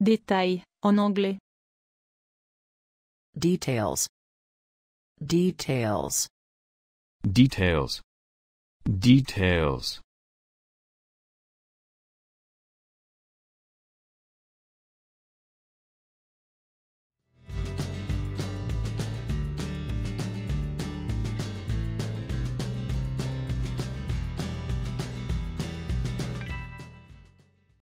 Détail, en anglais. Details. Details. Details. Details.